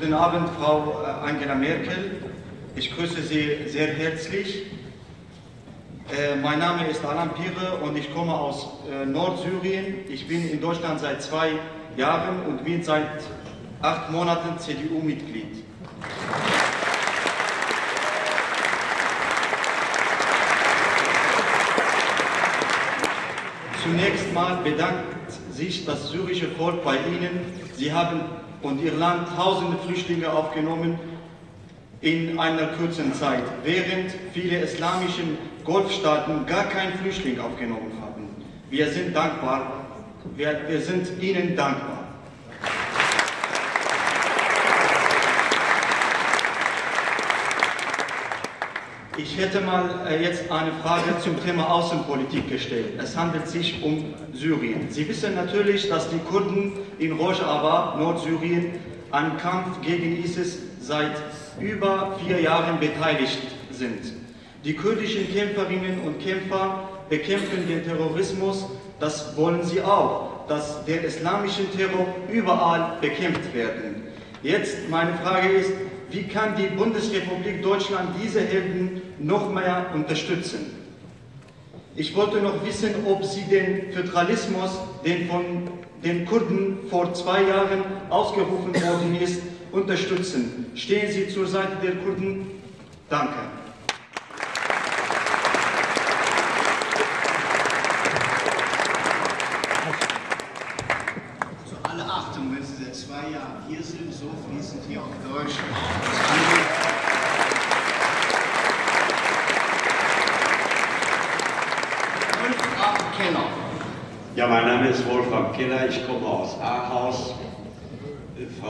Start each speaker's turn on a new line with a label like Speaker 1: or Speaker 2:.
Speaker 1: Guten Abend, Frau äh, Angela Merkel. Ich grüße Sie sehr herzlich. Äh, mein Name ist Alan Pire und ich komme aus äh, Nordsyrien. Ich bin in Deutschland seit zwei Jahren und bin seit acht Monaten CDU-Mitglied. Zunächst mal bedankt sich das syrische Volk bei Ihnen. Sie haben und Ihr Land tausende Flüchtlinge aufgenommen in einer kurzen Zeit, während viele islamische Golfstaaten gar keinen Flüchtling aufgenommen haben. Wir sind dankbar, wir, wir sind Ihnen dankbar. Ich hätte mal äh, jetzt eine Frage zum Thema Außenpolitik gestellt. Es handelt sich um Syrien. Sie wissen natürlich, dass die Kurden in Rojava, Nordsyrien, am Kampf gegen ISIS seit über vier Jahren beteiligt sind. Die kurdischen Kämpferinnen und Kämpfer bekämpfen den Terrorismus, das wollen sie auch, dass der islamische Terror überall bekämpft werden. Jetzt meine Frage ist, wie kann die Bundesrepublik Deutschland diese Helden noch mehr unterstützen? Ich wollte noch wissen, ob Sie den Föderalismus, den von den Kurden vor zwei Jahren ausgerufen worden ist, unterstützen. Stehen Sie zur Seite der Kurden? Danke.
Speaker 2: Zwei Jahren hier sind, so fließend hier auf Deutsch. Wolfram Keller.
Speaker 3: Ja, mein Name ist Wolfram Keller, ich komme aus Ahaus